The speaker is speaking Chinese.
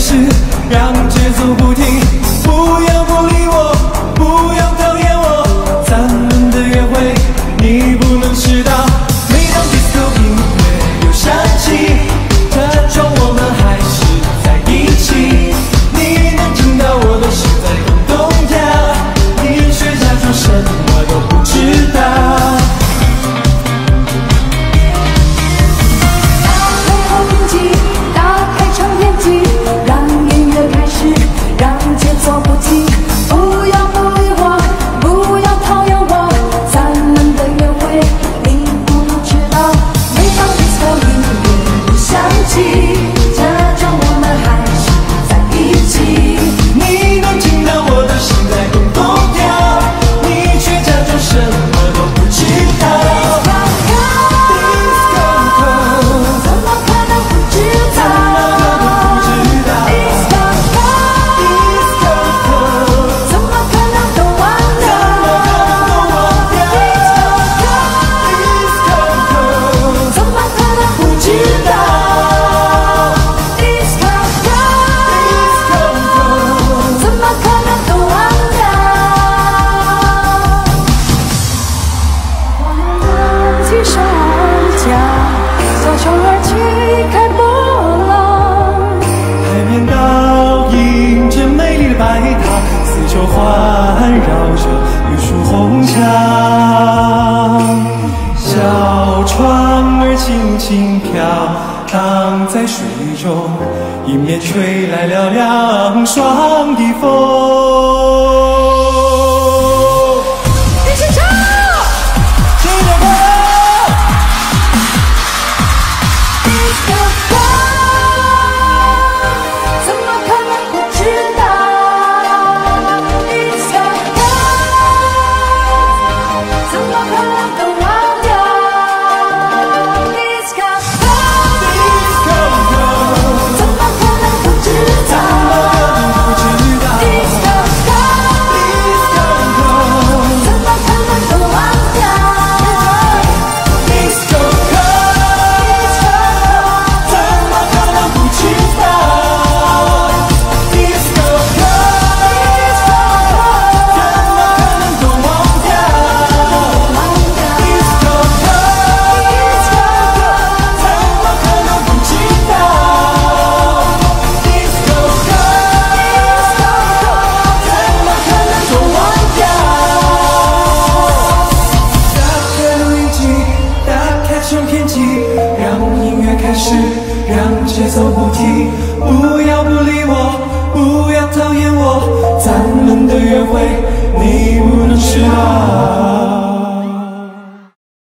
是让节奏不心飘荡在水中迎面吹来了凉爽的风。是让节奏不停不要不理我不要讨厌我。咱们的约会你不能迟到